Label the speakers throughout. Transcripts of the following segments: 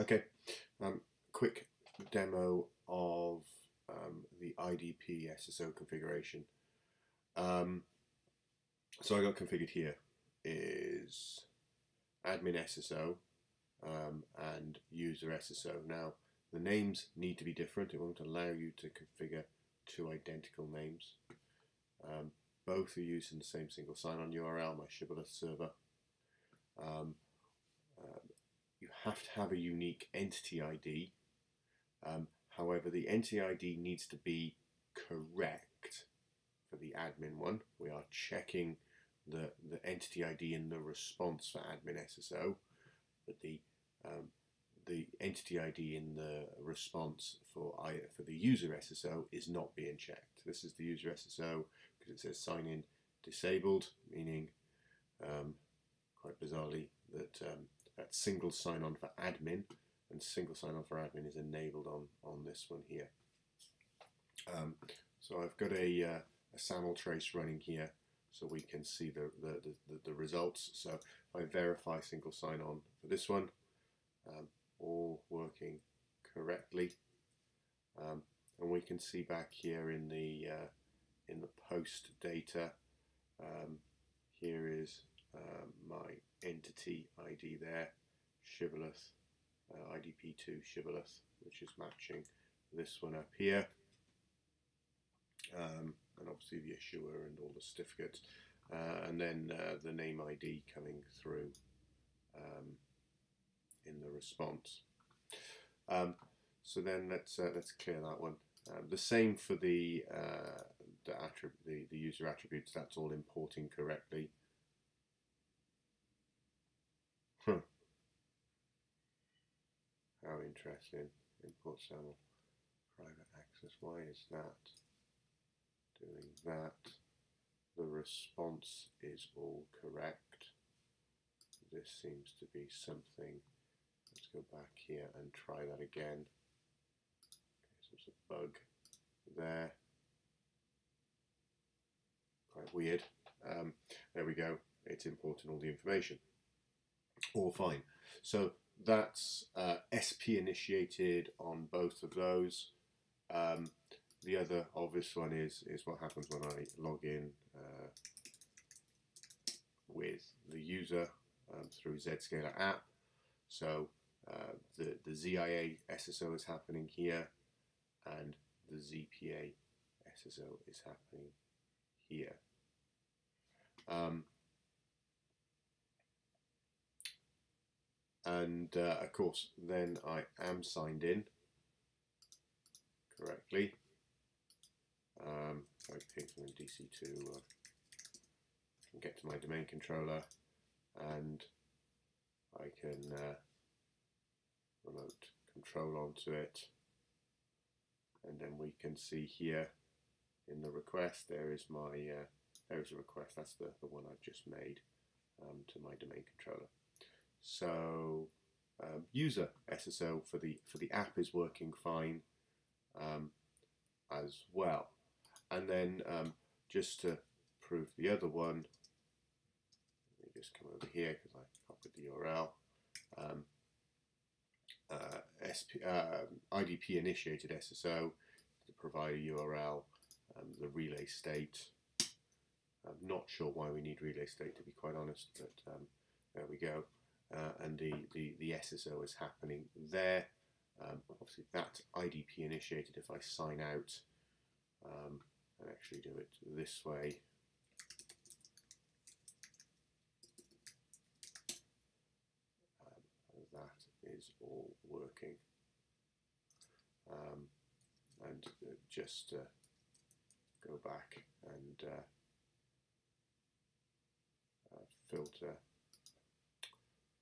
Speaker 1: Okay, um, quick demo of um, the IDP SSO configuration. Um, so I got configured here is admin SSO um, and user SSO. Now the names need to be different. It won't allow you to configure two identical names. Um, both are used in the same single sign-on URL, my Shibboleth server. Um, uh, you have to have a unique entity ID. Um, however, the entity ID needs to be correct for the admin one. We are checking the, the entity ID in the response for admin SSO, but the um, the entity ID in the response for I, for the user SSO is not being checked. This is the user SSO because it says sign in disabled, meaning um, quite bizarrely that um, that single sign-on for admin and single sign-on for admin is enabled on, on this one here. Um, so I've got a, uh, a SAML trace running here so we can see the, the, the, the results. So I verify single sign-on for this one, um, all working correctly. Um, and we can see back here in the uh, in the post data, um, here is um, my entity ID there, Shibboleth, uh, IDP2 Shibboleth, which is matching this one up here. Um, and obviously the issuer and all the certificates, uh, and then uh, the name ID coming through um, in the response. Um, so then let's uh, let's clear that one. The same for the uh, the, the the user attributes. That's all importing correctly. How interesting. Import SAML private access. Why is that? Doing that. The response is all correct. This seems to be something. Let's go back here and try that again. Okay, so there's a bug there. Quite weird. Um, there we go. It's importing all the information all fine. So that's uh, SP initiated on both of those. Um, the other obvious one is is what happens when I log in uh, with the user um, through Zscaler app. So uh, the the ZIA SSO is happening here, and the ZPA SSO is happening here. Um, and uh, of course then I am signed in correctly. Um, I ping from DC2 uh, can get to my domain controller and I can uh, remote control onto it. And then we can see here in the request there is my uh, there is a request. That's the, the one I've just made um, to my domain controller so um, user SSO for the for the app is working fine um, as well. And then um, just to prove the other one, let me just come over here because I copied the URL. Um, uh, SP, uh, IDP initiated SSO to provide a URL, um, the relay state. I'm not sure why we need relay state to be quite honest, but um, there we go uh, and the, the, the SSO is happening there. Um, obviously that IDP initiated if I sign out um, and actually do it this way. Um, that is all working. Um, and uh, just uh, go back and uh, uh filter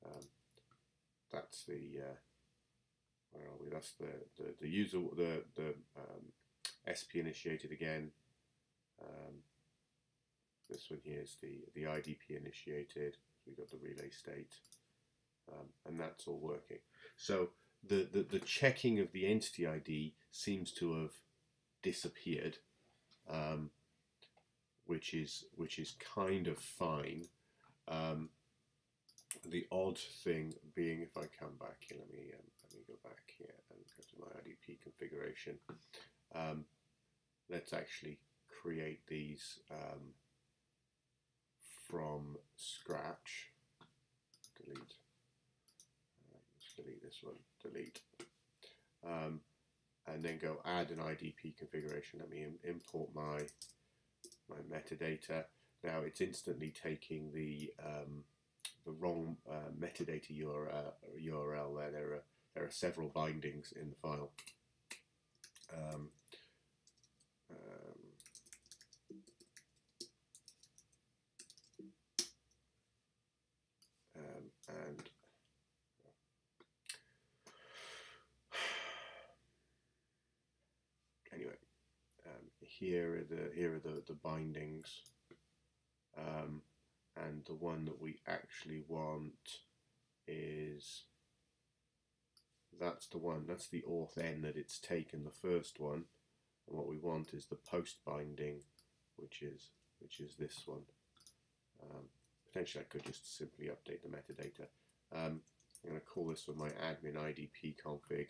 Speaker 1: um, that's the uh, where are we? That's the the, the user the the um, SP initiated again. Um, this one here is the the IDP initiated. We got the relay state, um, and that's all working. So the, the the checking of the entity ID seems to have disappeared, um, which is which is kind of fine. Um, the odd thing being, if I come back here, let me um, let me go back here and go to my IDP configuration. Um, let's actually create these um, from scratch. Delete. let's delete this one. Delete. Um, and then go add an IDP configuration. Let me import my my metadata. Now it's instantly taking the um, the wrong uh, metadata URL, URL there. There are there are several bindings in the file. Um, um, um, and anyway, um, here are the here are the the bindings. Um, and the one that we actually want is that's the one that's the auth n that it's taken the first one. And what we want is the post binding which is which is this one. Um, potentially I could just simply update the metadata. Um, I'm going to call this one my admin IDP config.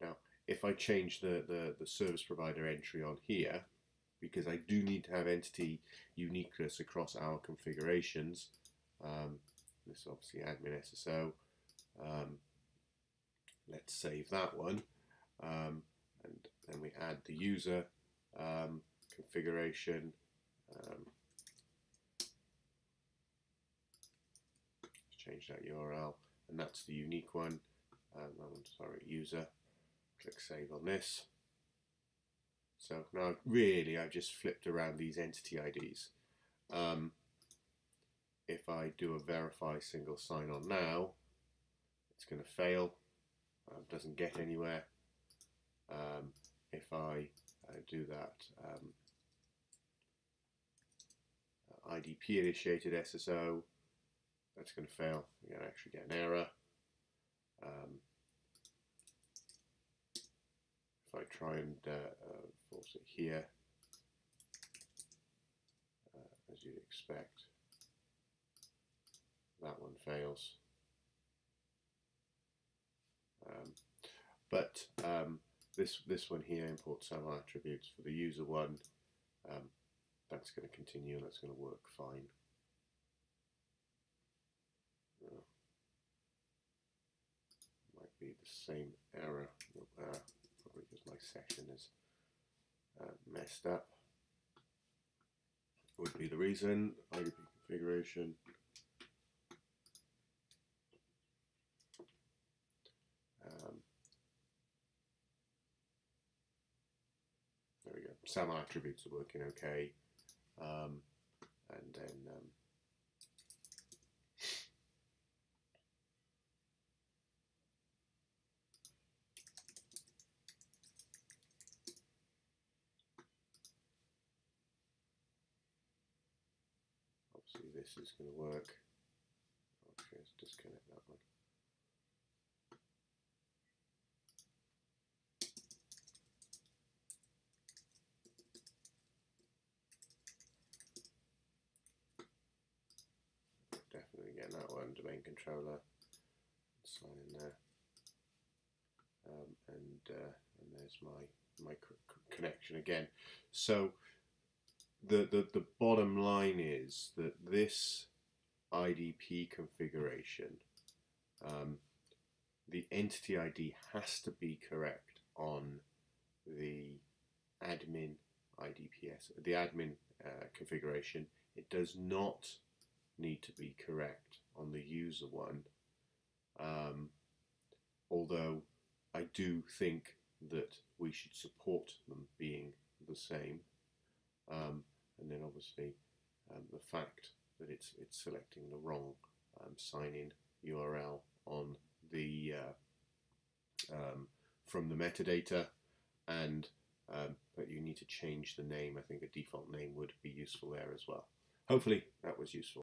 Speaker 1: Now if I change the, the, the service provider entry on here because I do need to have entity uniqueness across our configurations. Um, this is obviously admin SSO. Um, let's save that one. Um, and then we add the user um, configuration. Um, change that URL, and that's the unique one. Um, sorry, user. Click save on this. So now really I've just flipped around these entity IDs. Um, if I do a verify single sign-on now, it's going to fail, uh, doesn't get anywhere. Um, if I uh, do that um, uh, IDP initiated SSO, that's going to fail. You're going to actually get an error. Um, if I try and uh, uh, force it here, uh, as you'd expect, that one fails. Um, but um, this this one here imports some attributes for the user one. Um, that's going to continue and that's going to work fine. Uh, might be the same error. Uh, my session is uh, messed up would be the reason. IDP configuration. Um, there we go. Some attributes are working okay. Um, and then um, see this is going to work. Okay, let's disconnect that one. Definitely getting that one, domain controller, sign in there. Um, and, uh, and there's my, my connection again. So the, the, the bottom line is that this IDP configuration, um, the entity ID has to be correct on the admin IDPS, the admin uh, configuration. It does not need to be correct on the user one, um, although I do think that we should support them being the same. Um, and then obviously um, the fact that it's it's selecting the wrong um, sign-in URL on the uh, um, from the metadata and um, but you need to change the name. I think a default name would be useful there as well. Hopefully that was useful